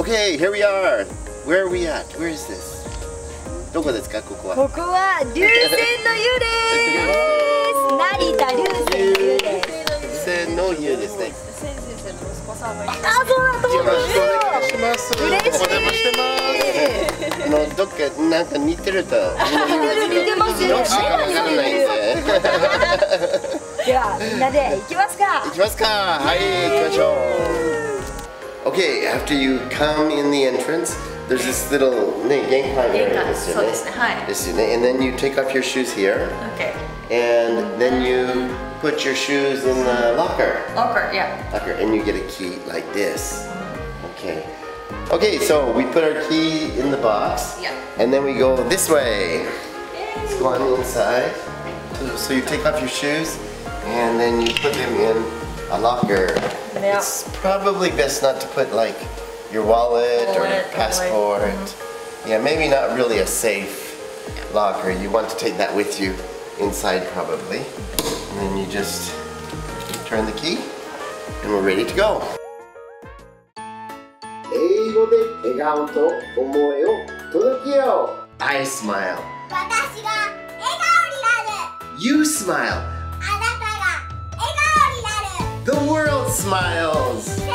Okay, here we are. Where are we at? Where is this? どこですか？ここはここは流泉の湯です 成田流泉の湯ですせの湯ですね。先生の息子さんのあそうだと思うんですよします。嬉しいお邪魔してます。あのどっかなんか似てると。似似てますよどっちかわからないんで。ではみんなで行きますか行きますか。はい、行きましょう。Okay, after you come in the entrance, there's this little ne, area this this and then you take off your shoes here. Okay. And then you put your shoes in the locker. Locker, yeah. Locker, and you get a key like this. Okay. Okay, so we put our key in the box. Yeah. And then we go this way. Yay. Let's go on the inside. So you take off your shoes and then you put them in a locker. Yeah. It's probably best not to put like your wallet, or Wallet, Mm-hmm. passport. Yeah, maybe not really a safe locker. You want to take that with you inside probably. And then you just turn the key, and we're ready to go. 英語で笑顔と思いを届けよう I smile 私が笑顔になる You smile smiles